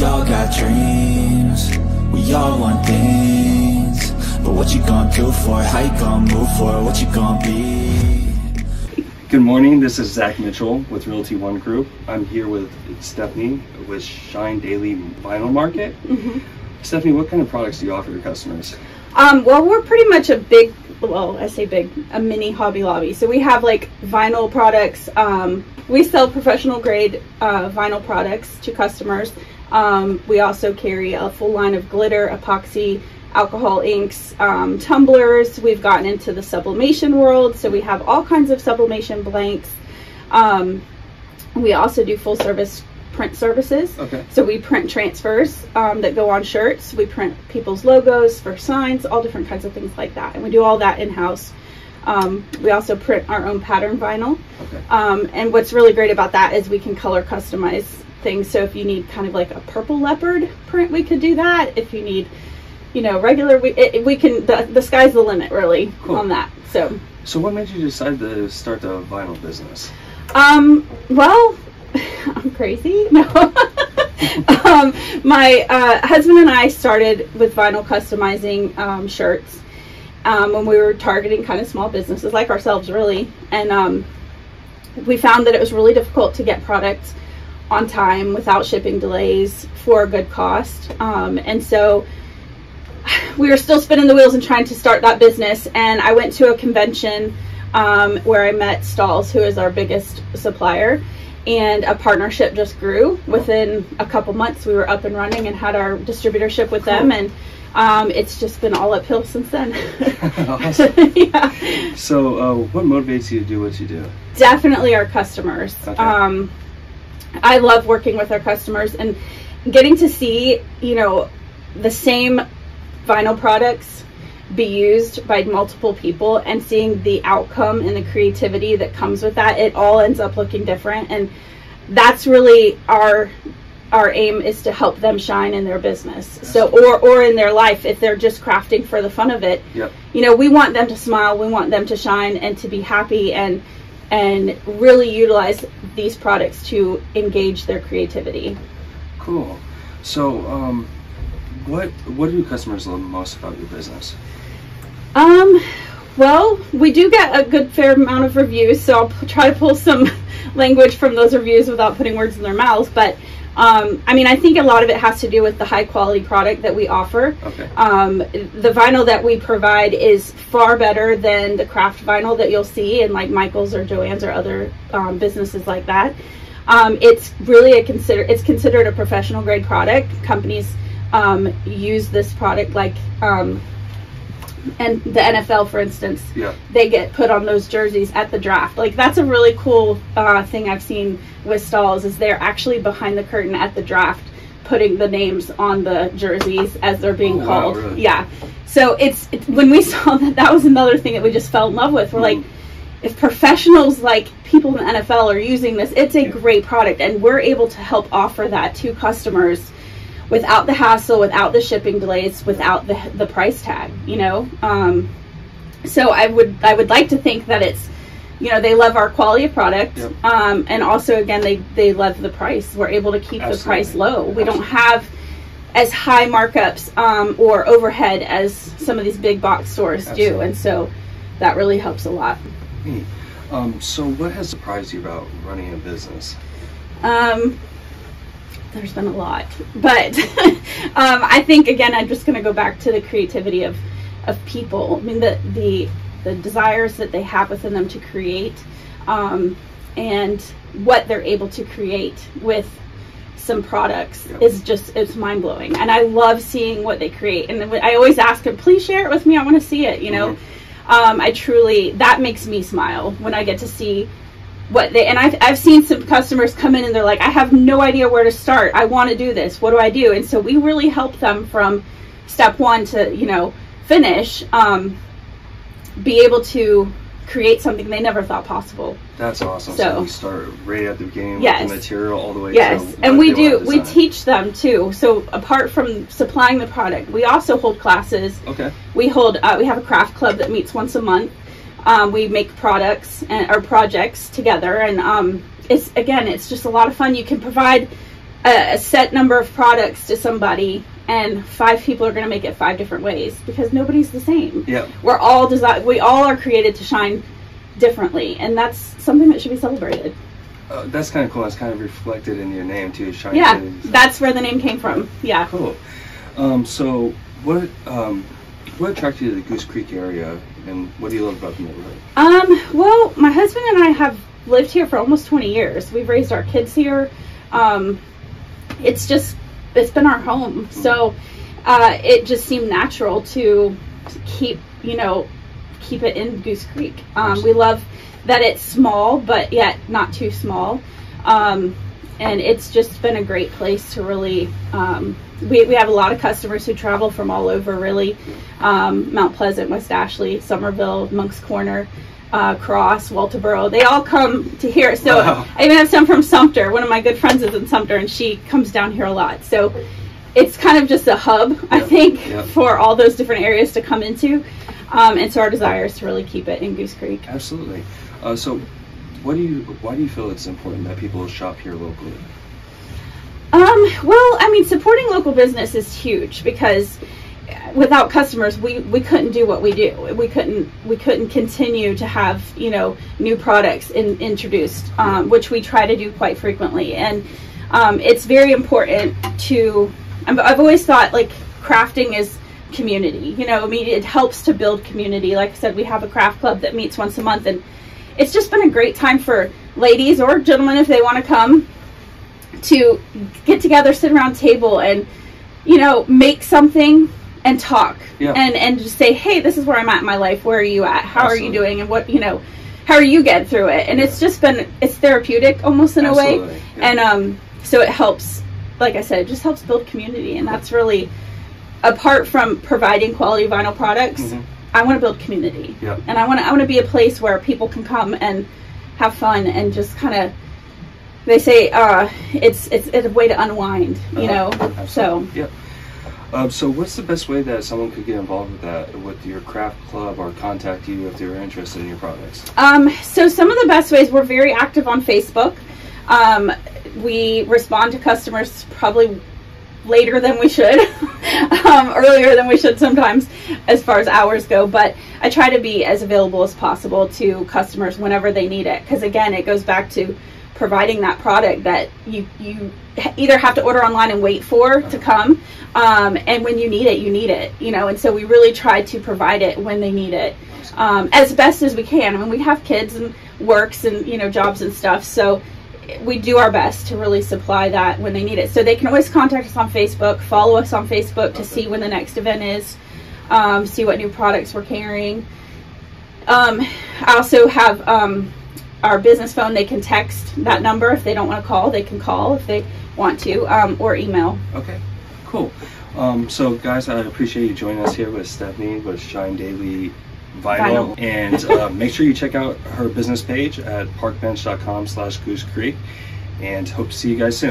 We all got dreams, we all want things But what you gonna do for it, how you gonna move for it, what you gonna be Good morning, this is Zach Mitchell with Realty One Group. I'm here with Stephanie with Shine Daily Vinyl Market. Stephanie, what kind of products do you offer your customers? Um, well, we're pretty much a big, well, I say big, a mini Hobby Lobby. So we have like vinyl products. Um, we sell professional grade uh, vinyl products to customers. Um, we also carry a full line of glitter, epoxy, alcohol inks, um, tumblers. We've gotten into the sublimation world, so we have all kinds of sublimation blanks. Um, we also do full service print services. Okay. So we print transfers um, that go on shirts. We print people's logos for signs, all different kinds of things like that. And we do all that in house. Um, we also print our own pattern vinyl. Okay. Um, and what's really great about that is we can color customize things. So if you need kind of like a purple leopard print, we could do that. If you need, you know, regular, we, it, we can, the, the sky's the limit really Cool. on that. So, So, what made you decide to start the vinyl business? um, well, I'm crazy. No. um, my uh, husband and I started with vinyl customizing um, shirts um, when we were targeting kind of small businesses like ourselves, really. And um, we found that it was really difficult to get products on time without shipping delays for a good cost. Um, and so we were still spinning the wheels and trying to start that business. And I went to a convention um, where I met Stahls, who is our biggest supplier. And a partnership just grew. Within a couple months, we were up and running and had our distributorship with them. And um, it's just been all uphill since then. Awesome. yeah So, uh, what motivates you to do what you do? definitely our customers. Okay. Um, I love working with our customers and getting to see, you know, the same vinyl products be used by multiple people and seeing the outcome and the creativity that comes with that. It all ends up looking different and that's really our our aim is to help them shine in their business. So or or in their life if they're just crafting for the fun of it Yep. you know we want them to smile we want them to shine and to be happy and and really utilize these products to engage their creativity Cool. So, um, what what do customers love most about your business? um well we do get a good fair amount of reviews so i'll try to pull some language from those reviews without putting words in their mouths but um, i mean i think a lot of it has to do with the high quality product that we offer Okay. um, the vinyl that we provide is far better than the craft vinyl that you'll see in like Michaels or Joann's or other um, businesses like that. Um, it's really a consider it's considered a professional grade product. Companies um, use this product like um, and the NFL, for instance, Yeah. they get put on those jerseys at the draft. Like that's a really cool uh, thing I've seen with Stahls is they're actually behind the curtain at the draft, putting the names on the jerseys as they're being Oh, wow, called. really? Yeah. So it's, it's when we saw that that was another thing that we just fell in love with. We're like, Mhm. if professionals like people in the NFL are using this, it's a Yeah. great product, and we're able to help offer that to customers without the hassle, without the shipping delays, without the the price tag. You know, um, so I would I would like to think that it's you know they love our quality of product, Yep. um, and also again they they love the price. We're able to keep the price low. We don't have as high markups um, or overhead as some of these big box stores do, and so that really helps a lot. Um, so, what has surprised you about running a business? Um, there's been a lot, but um, I think again, I'm just going to go back to the creativity of of people. I mean, the the the desires that they have within them to create, um, and what they're able to create with some products is just it's mind blowing. And I love seeing what they create. And I always ask them, please share it with me. I want to see it. You know, um, I truly that makes me smile when I get to see what they and I've, I've seen some customers come in and they're like i have no idea where to start. I want to do this. What do i do? And so we really help them from step one to you know finish um, be able to create something they never thought possible. That's awesome. So, So- you start right at the beginning Yes. with the material all the way yes. and we do we teach them too. So apart from supplying the product we also hold classes. Okay. we hold uh, we have a craft club that meets once a month um, we make products and or projects together and um, it's again it's just a lot of fun you can provide a, a set number of products to somebody and five people are going to make it five different ways because nobody's the same. Yeah. We're all designed. We all are created to shine differently, and that's something that should be celebrated. Uh, that's kind of cool. that's kind of reflected in your name too, Shine Yeah, that's where the name came from. Yeah. Cool. Um, so, what um, what attracted you to the Goose Creek area, and what do you love about the neighborhood? Um, well, my husband and I have lived here for almost 20 years. We've raised our kids here. Um, it's just, it's been our home. So uh, it just seemed natural to keep, you know, keep it in Goose Creek. Um, we love that it's small, but yet not too small. Um, and it's just been a great place to really, um, we, we have a lot of customers who travel from all over, really. Um, Mount Pleasant, West Ashley, Summerville, Moncks Corner, uh, Cross, Walterboro. They all come to here. So Wow. I even have some from Sumter. One of my good friends is in Sumter, and she comes down here a lot. So it's kind of just a hub, I Yeah, think, yeah. for all those different areas to come into. Um, and so our desire is to really keep it in Goose Creek. Absolutely. Uh, so, what do you why do you feel it's important that people shop here locally? Um, well, I mean, supporting local business is huge because without customers, we, we couldn't do what we do. We couldn't we couldn't continue to have you know new products in, introduced, um, which we try to do quite frequently. And um, it's very important to. I've always thought like crafting is community. You know, I mean, it helps to build community. Like I said, we have a craft club that meets once a month, and it's just been a great time for ladies or gentlemen if they want to come to get together, sit around a table, and you know, make something and talk, Yeah. and and just say, hey, this is where I'm at in my life. Where are you at? How are you doing? And what you know, how are you getting through it? And it's just been it's therapeutic almost in a way, yeah. and um, so it helps. Like I said, it just helps build community, and that's really apart from providing quality vinyl products. Mhm. I want to build community, Yeah. and I want to I want to be a place where people can come and have fun and just kind of they say uh, it's, it's it's a way to unwind, you know. Uh-huh. So Absolutely. Yep. Um, so, what's the best way that someone could get involved with that, with your craft club, or contact you if they're interested in your products? um, so some of the best ways we're very active on Facebook. Um, we respond to customers probably later than we should, um, earlier than we should sometimes, as far as hours go. But I try to be as available as possible to customers whenever they need it. Because again, it goes back to providing that product that you you either have to order online and wait for to come, um, and when you need it, you need it. You know, and so we really try to provide it when they need it um, as best as we can. I mean, we have kids and works and you know jobs and stuff, so we do our best to really supply that when they need it. So they can always contact us on Facebook, follow us on Facebook to see when the next event is, um, see what new products we're carrying. Um, I also have um, our business phone. They can text that number if they don't want to call. They can call if they want to, um, or email. Okay, cool. Um, so, guys, I appreciate you joining us here with Stephanie with Shine Daily Vinyl, Vinyl. and uh, make sure you check out her business page at parkbench.com/slash Goose Creek, and hope to see you guys soon.